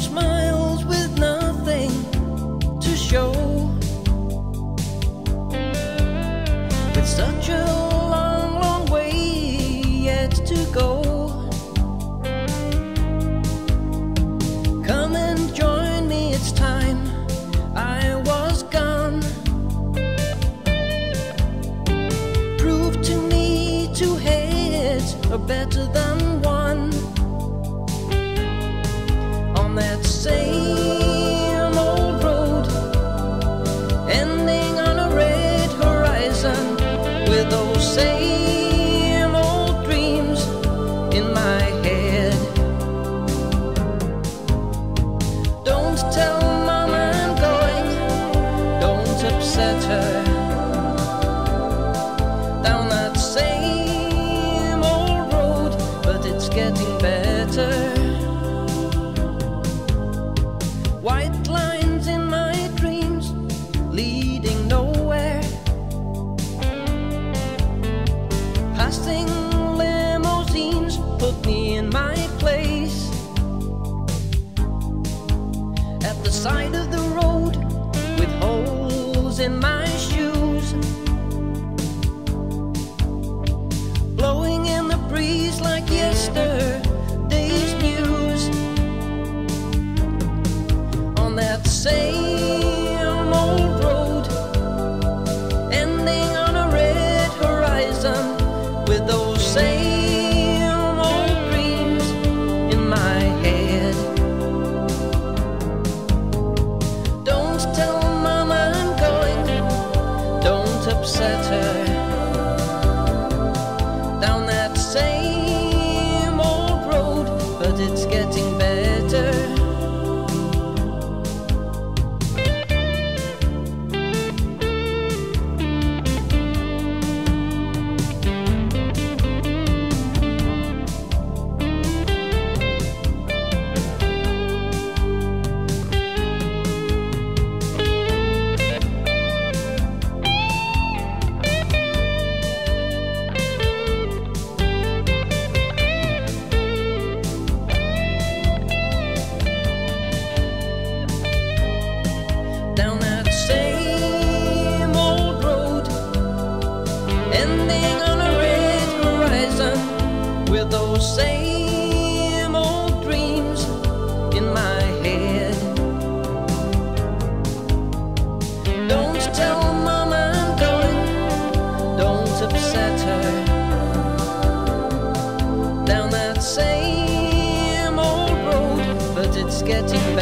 smiles with nothing to show. It's such a long, long way yet to go. Come and join me, it's time. I was gone. Prove to me two heads are better than same old dreams in my head. Don't tell Mama I'm going, don't upset her. Down that same Passing limousines put me in my place. At the side of the road, with holes in my shoes. Blowing in the breeze like yesterday's upset her. Down that same old road, but it's getting same old dreams in my head. Don't tell Mama I'm going, don't upset her. Down that same old road, but it's getting better.